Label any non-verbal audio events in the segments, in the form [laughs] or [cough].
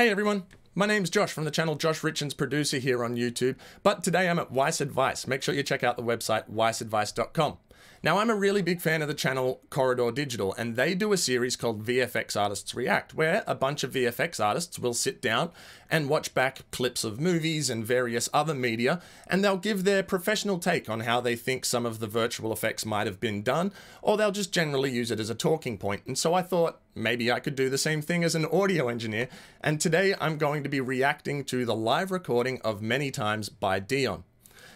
Hey everyone, my name's Josh from the channel Josh Richens Producer here on YouTube, but today I'm at Weiss Advice. Make sure you check out the website weissadvice.com. Now, I'm a really big fan of the channel Corridor Digital, and they do a series called VFX Artists React, where a bunch of VFX artists will sit down and watch back clips of movies and various other media, and they'll give their professional take on how they think some of the virtual effects might have been done, or they'll just generally use it as a talking point. And so I thought maybe I could do the same thing as an audio engineer, and today I'm going to be reacting to the live recording of Many Times by Dijon.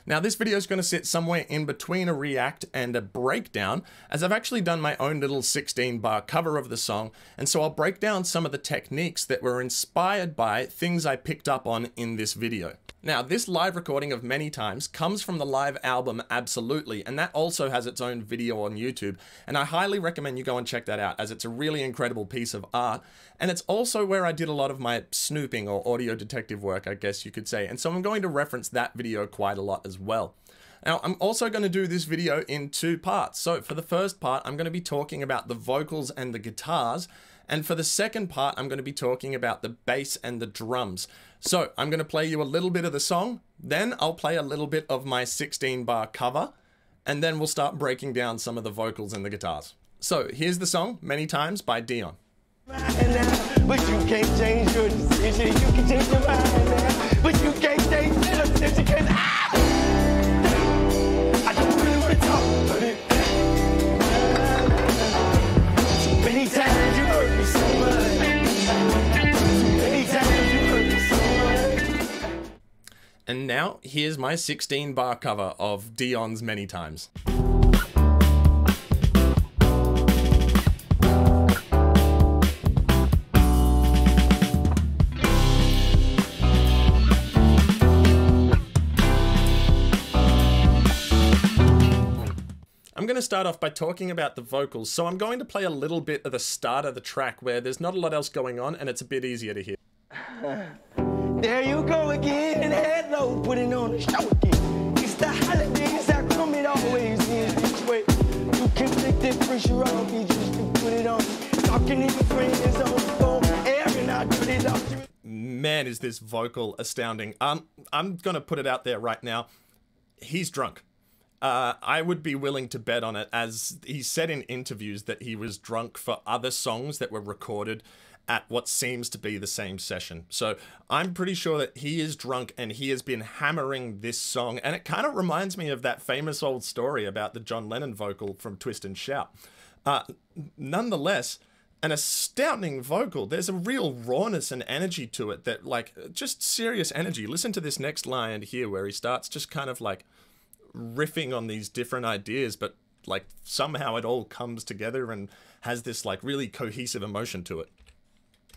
Now this video is going to sit somewhere in between a react and a breakdown as I've actually done my own little 16 bar cover of the song and so I'll break down some of the techniques that were inspired by things I picked up on in this video. Now, this live recording of Many Times comes from the live album Absolutely, and that also has its own video on YouTube. And I highly recommend you go and check that out, as it's a really incredible piece of art. And it's also where I did a lot of my snooping or audio detective work, I guess you could say. And so I'm going to reference that video quite a lot as well. Now, I'm also going to do this video in two parts. So for the first part, I'm going to be talking about the vocals and the guitars. And for the second part, I'm going to be talking about the bass and the drums. So I'm going to play you a little bit of the song, then I'll play a little bit of my 16 bar cover, and then we'll start breaking down some of the vocals and the guitars. So here's the song, Many Times by Dijon. But you can't change your decision. You can change your mind But you can't change your decision. And now, here's my 16 bar cover of Dijon's Many Times. I'm going to start off by talking about the vocals, so I'm going to play a little bit of the start of the track where there's not a lot else going on and it's a bit easier to hear. [laughs] putting on a show again. It's the holidays, I come it always in this way. You can take pressure off, you just to put it on. Talking to your friends on the phone, airing out. Man, is this vocal astounding. Um, I'm to put it out there right now. He's drunk. Uh, I would be willing to bet on it, as he said in interviews that he was drunk for other songs that were recorded at what seems to be the same session. So I'm pretty sure that he is drunk and he has been hammering this song. And it kind of reminds me of that famous old story about the John Lennon vocal from Twist and Shout. Uh, nonetheless, an astounding vocal. There's a real rawness and energy to it that, like, just serious energy. Listen to this next line here where he starts just kind of like riffing on these different ideas, but like somehow it all comes together and has this like really cohesive emotion to it.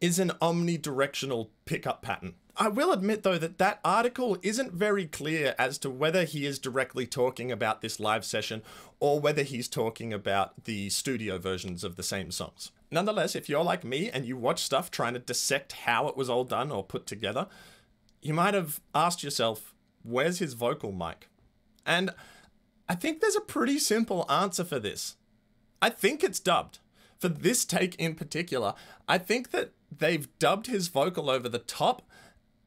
is an omnidirectional pickup pattern. I will admit though that that article isn't very clear as to whether he is directly talking about this live session or whether he's talking about the studio versions of the same songs. Nonetheless, if you're like me and you watch stuff trying to dissect how it was all done or put together, you might have asked yourself, where's his vocal mic? And I think there's a pretty simple answer for this. I think it's dubbed. For this take in particular, I think that they've dubbed his vocal over the top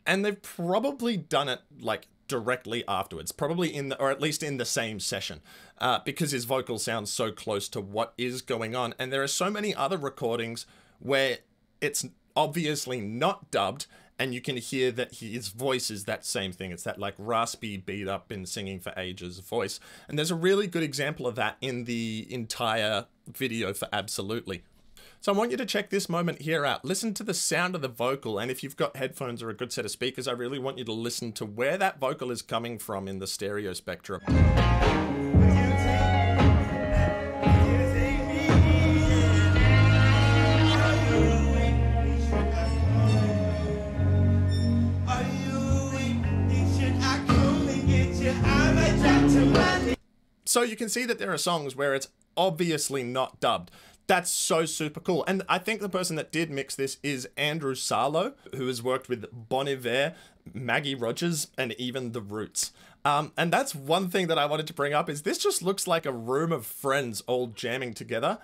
and they've probably done it like directly afterwards, probably in the, or at least in the same session, uh, because his vocal sounds so close to what is going on. And there are so many other recordings where it's obviously not dubbed and you can hear that his voice is that same thing. It's that like raspy, beat up, been singing for ages voice. And there's a really good example of that in the entire video for Absolutely. So I want you to check this moment here out. Listen to the sound of the vocal, and if you've got headphones or a good set of speakers, I really want you to listen to where that vocal is coming from in the stereo spectrum. So you can see that there are songs where it's obviously not dubbed. That's so super cool. And I think the person that did mix this is Andrew Sarlo, who has worked with Bon Iver, Maggie Rogers, and even The Roots. Um, and that's one thing that I wanted to bring up is this just looks like a room of friends all jamming together.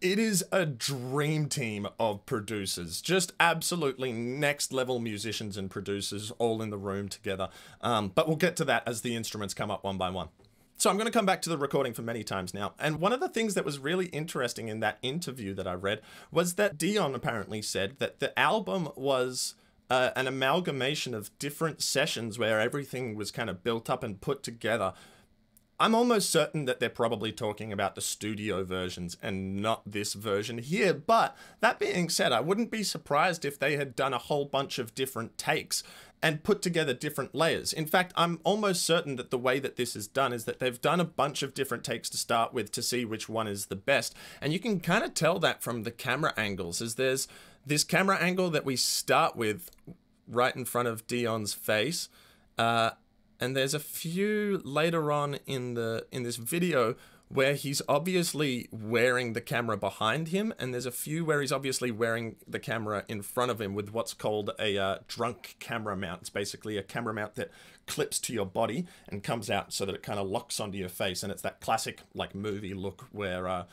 It is a dream team of producers, just absolutely next level musicians and producers all in the room together. Um, but we'll get to that as the instruments come up one by one. So I'm going to come back to the recording for many times now. And one of the things that was really interesting in that interview that I read was that Dijon apparently said that the album was uh, an amalgamation of different sessions where everything was kind of built up and put together. I'm almost certain that they're probably talking about the studio versions and not this version here. But that being said, I wouldn't be surprised if they had done a whole bunch of different takes and put together different layers. In fact, I'm almost certain that the way that this is done is that they've done a bunch of different takes to start with to see which one is the best. And you can kind of tell that from the camera angles, as there's this camera angle that we start with right in front of Dijon's face. Uh, and there's a few later on in the in this video where he's obviously wearing the camera behind him, and there's a few where he's obviously wearing the camera in front of him with what's called a uh, drunk camera mount. It's basically a camera mount that clips to your body and comes out so that it kind of locks onto your face, and it's that classic like movie look where. Uh,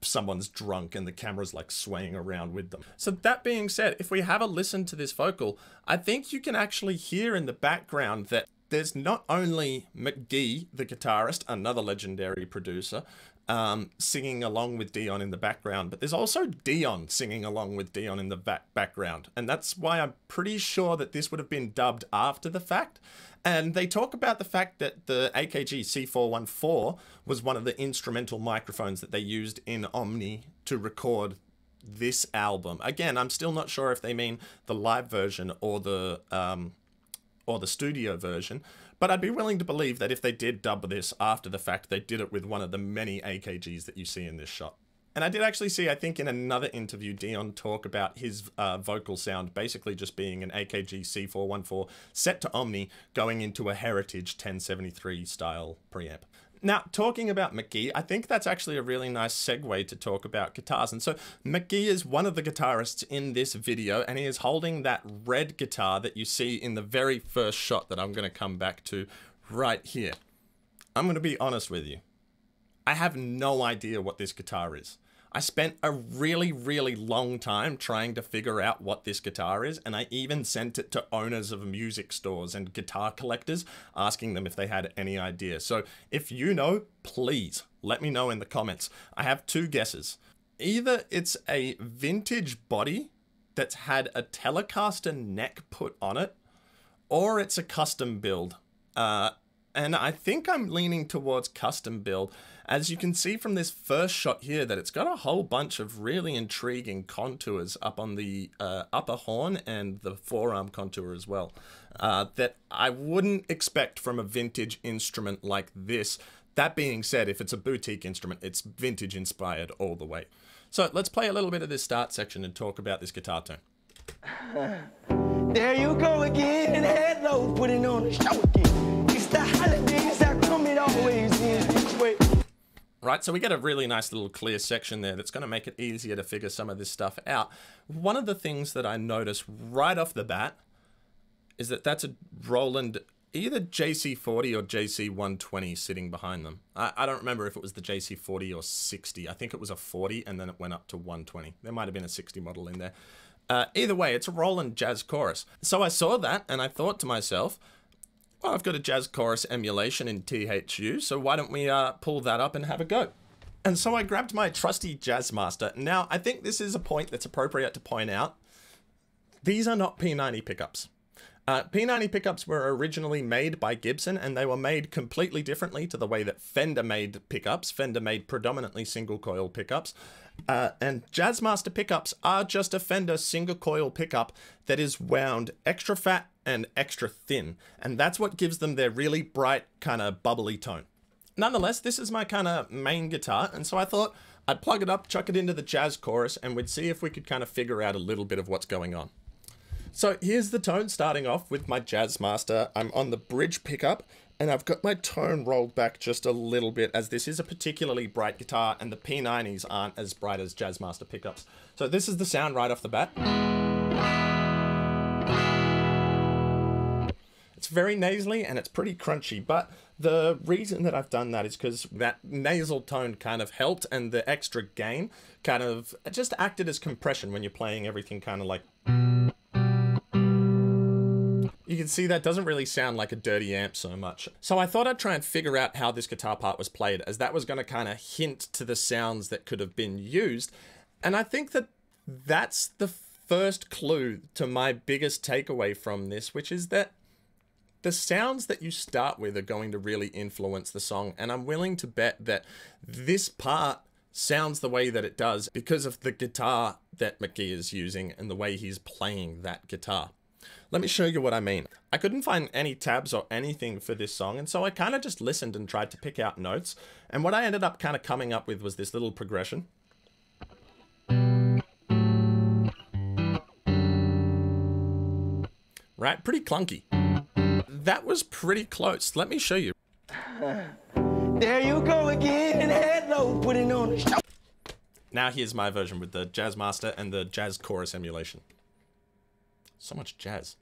someone's drunk and the camera's like swaying around with them. So that being said, if we have a listen to this vocal, I think you can actually hear in the background that there's not only Mk.gee, the guitarist, another legendary producer, um, singing along with Dijon in the background, but there's also Dijon singing along with Dijon in the back- background. And that's why I'm pretty sure that this would have been dubbed after the fact. And they talk about the fact that the AKG C414 was one of the instrumental microphones that they used in Omni to record this album. Again, I'm still not sure if they mean the live version or the um, or the studio version, but I'd be willing to believe that if they did dub this after the fact, they did it with one of the many AKGs that you see in this shot. And I did actually see, I think, in another interview, Dijon talk about his uh, vocal sound basically just being an AKG C414 set to Omni going into a Heritage 1073 style preamp. Now, talking about Mk.gee, I think that's actually a really nice segue to talk about guitars. And so, Mk.gee is one of the guitarists in this video, and he is holding that red guitar that you see in the very first shot that I'm going to come back to right here. I'm going to be honest with you. I have no idea what this guitar is. I spent a really, really long time trying to figure out what this guitar is, and I even sent it to owners of music stores and guitar collectors asking them if they had any idea. So if you know, please let me know in the comments. I have two guesses. Either it's a vintage body that's had a Telecaster neck put on it, or it's a custom build. Uh, and I think I'm leaning towards custom build as you can see from this first shot here that it's got a whole bunch of really intriguing contours up on the uh, upper horn and the forearm contour as well uh, that I wouldn't expect from a vintage instrument like this. That being said, if it's a boutique instrument, it's vintage inspired all the way. So let's play a little bit of this start section and talk about this guitar tone. [laughs] There you go again, and hello, putting on a show again. Right? So we get a really nice little clear section there that's going to make it easier to figure some of this stuff out. One of the things that I notice right off the bat is that that's a Roland either JC40 or JC120 sitting behind them. I, I don't remember if it was the JC40 or 60. I think it was a 40 and then it went up to 120. There might have been a 60 model in there. Uh, either way, it's a Roland jazz chorus. So I saw that and I thought to myself, well, I've got a jazz chorus emulation in THU, so why don't we uh, pull that up and have a go? And so I grabbed my trusty Jazzmaster. Now, I think this is a point that's appropriate to point out. These are not P90 pickups. Uh, P90 pickups were originally made by Gibson and they were made completely differently to the way that Fender made pickups. Fender made predominantly single coil pickups. Uh, and Jazzmaster pickups are just a Fender single coil pickup that is wound extra fat and extra thin. And that's what gives them their really bright, kind of bubbly tone. Nonetheless, this is my kind of main guitar, and so I thought I'd plug it up, chuck it into the jazz chorus, and we'd see if we could kind of figure out a little bit of what's going on. So here's the tone starting off with my Jazzmaster. I'm on the bridge pickup, And I've got my tone rolled back just a little bit as this is a particularly bright guitar and the P90s aren't as bright as Jazzmaster pickups. So this is the sound right off the bat. Very nasally and it's pretty crunchy, but the reason that I've done that is because that nasal tone kind of helped and the extra gain kind of just acted as compression when you're playing everything kind of like you can see that doesn't really sound like a dirty amp so much. So I thought I'd try and figure out how this guitar part was played, as that was going to kind of hint to the sounds that could have been used. And I think that that's the first clue to my biggest takeaway from this, which is that the sounds that you start with are going to really influence the song. And I'm willing to bet that this part sounds the way that it does because of the guitar that Mk.gee is using and the way he's playing that guitar. Let me show you what I mean. I couldn't find any tabs or anything for this song, and so I kind of just listened and tried to pick out notes. And what I ended up kind of coming up with was this little progression. Right, pretty clunky. That was pretty close. Let me show you. [laughs] There you go again. Hello, putting on a show. Now here's my version with the Jazz Master and the Jazz Chorus emulation. So much jazz.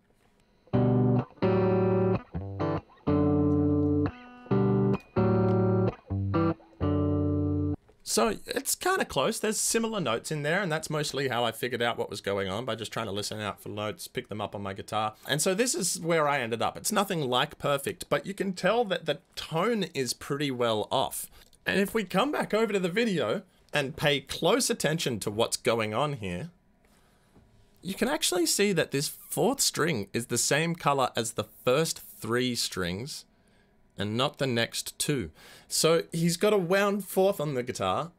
So it's kind of close. There's similar notes in there, and that's mostly how I figured out what was going on by just trying to listen out for notes, pick them up on my guitar. And so this is where I ended up. It's nothing like perfect, but you can tell that the tone is pretty well off. And if we come back over to the video and pay close attention to what's going on here, you can actually see that this fourth string is the same color as the first three strings and not the next two. So he's got a wound fourth on the guitar,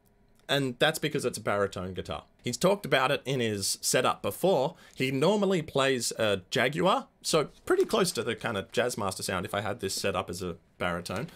and that's because it's a baritone guitar. He's talked about it in his setup before. He normally plays a Jaguar, so pretty close to the kind of Jazzmaster sound if I had this set up as a baritone.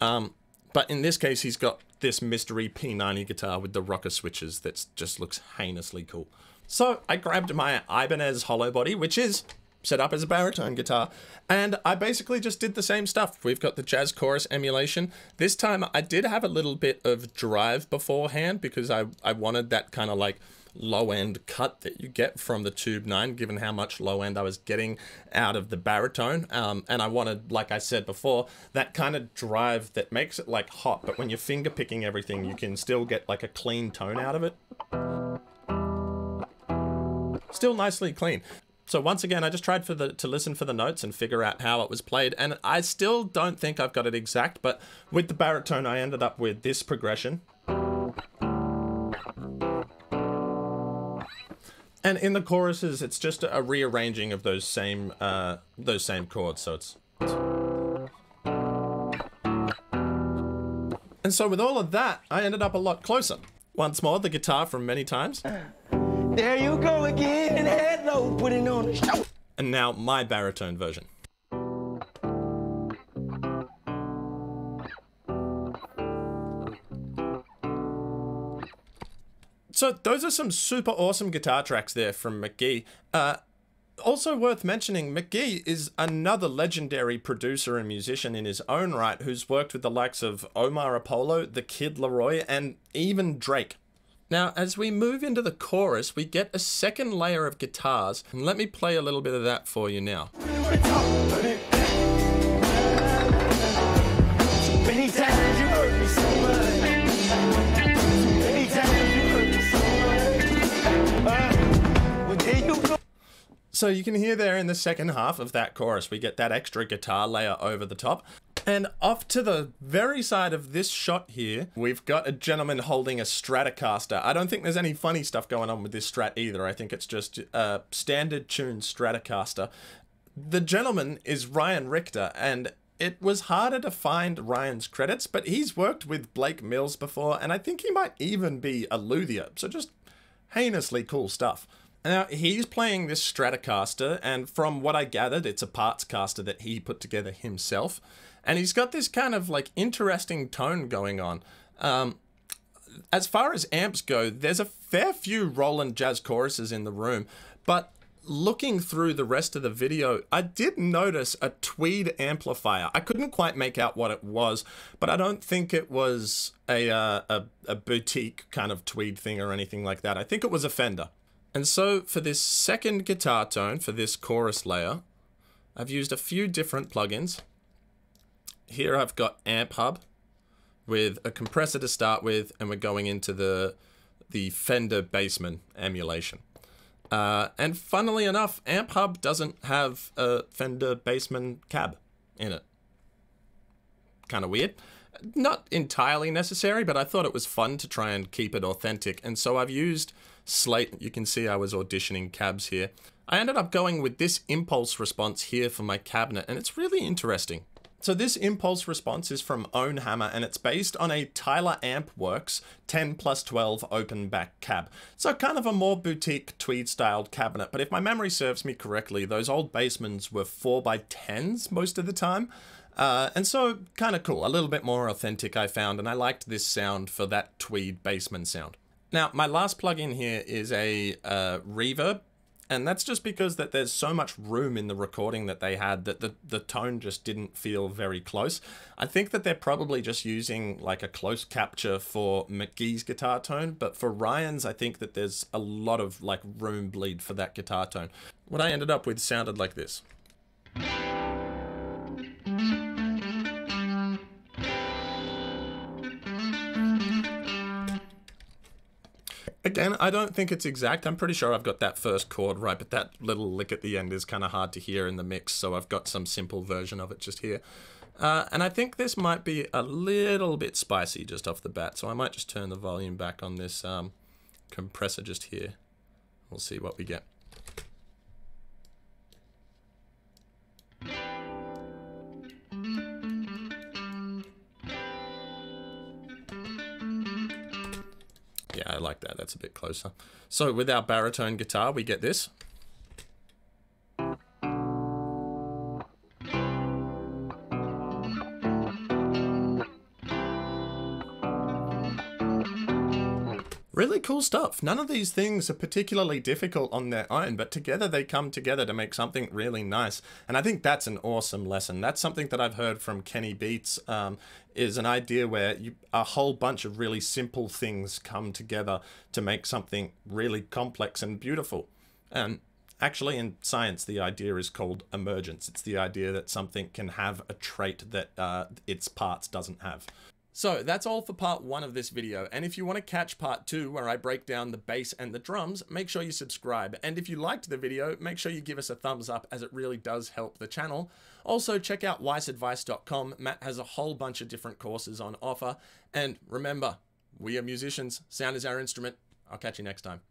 Um, but in this case, he's got this mystery P90 guitar with the rocker switches that just looks heinously cool. So I grabbed my Ibanez hollow body, which is set up as a baritone guitar. And I basically just did the same stuff. We've got the jazz chorus emulation. This time I did have a little bit of drive beforehand because I, I wanted that kind of like low end cut that you get from the Tube 9, given how much low end I was getting out of the baritone. Um, and I wanted, like I said before, that kind of drive that makes it like hot, but when you're finger picking everything, you can still get like a clean tone out of it. Still nicely clean. So once again, I just tried for the to listen for the notes and figure out how it was played, and I still don't think I've got it exact. But with the baritone, I ended up with this progression. And in the choruses, it's just a rearranging of those same uh, those same chords. So it's. And so with all of that, I ended up a lot closer. Once more, the guitar from many times. There you go again. Putting on a show. And now my baritone version. So those are some super awesome guitar tracks there from Mk.gee. Uh, also worth mentioning, Mk.gee is another legendary producer and musician in his own right who's worked with the likes of Omar Apollo, The Kid LAROI, and even Drake. Now, as we move into the chorus, we get a second layer of guitars, and let me play a little bit of that for you now. So you can hear there in the second half of that chorus, we get that extra guitar layer over the top. And off to the very side of this shot here, we've got a gentleman holding a Stratocaster. I don't think there's any funny stuff going on with this Strat either. I think it's just a standard tuned Stratocaster. The gentleman is Ryan Richter, and it was harder to find Ryan's credits, but he's worked with Blake Mills before, and I think he might even be a luthier. So just heinously cool stuff. Now, he's playing this Stratocaster, and from what I gathered, it's a parts caster that he put together himself. And he's got this kind of like interesting tone going on. Um, as far as amps go, there's a fair few Roland jazz choruses in the room, but looking through the rest of the video, I did notice a tweed amplifier. I couldn't quite make out what it was, but I don't think it was a, uh, a, a boutique kind of tweed thing or anything like that. I think it was a Fender. And so for this second guitar tone, for this chorus layer, I've used a few different plugins. Here I've got Amp Hub with a compressor to start with, and we're going into the the Fender Bassman emulation. Uh, and funnily enough, Amp Hub doesn't have a Fender Bassman cab in it. Kind of weird. Not entirely necessary, but I thought it was fun to try and keep it authentic. And so I've used Slate. You can see I was auditioning cabs here. I ended up going with this impulse response here for my cabinet, and it's really interesting. So this impulse response is from OwnHammer and it's based on a Tyler Amp Works 10 plus 12 open back cab. So kind of a more boutique tweed styled cabinet, but if my memory serves me correctly, those old Bassmans were 4 by 10s most of the time. Uh, and so kind of cool, a little bit more authentic I found, and I liked this sound for that tweed Bassman sound. Now, my last plugin here is a uh, reverb and that's just because that there's so much room in the recording that they had that the, the tone just didn't feel very close. I think that they're probably just using like a close capture for Mk.gee's guitar tone, but for Ryan's, I think that there's a lot of like room bleed for that guitar tone. What I ended up with sounded like this. Again, I don't think it's exact. I'm pretty sure I've got that first chord right, but that little lick at the end is kind of hard to hear in the mix, so I've got some simple version of it just here. Uh, and I think this might be a little bit spicy just off the bat, so I might just turn the volume back on this um, compressor just here. We'll see what we get. Yeah, I like that. That's a bit closer. So with our baritone guitar, we get this. Cool stuff. None of these things are particularly difficult on their own, but together they come together to make something really nice. And I think that's an awesome lesson. That's something that I've heard from Kenny Beats, um, is an idea where you, a whole bunch of really simple things come together to make something really complex and beautiful. And actually in science the idea is called emergence it's the idea that something can have a trait that uh, its parts doesn't have so that's all for part one of this video. And if you want to catch part two, where I break down the bass and the drums, make sure you subscribe. And if you liked the video, make sure you give us a thumbs up as it really does help the channel. Also, check out weissadvice.com. Matt has a whole bunch of different courses on offer. And remember, we are musicians. Sound is our instrument. I'll catch you next time.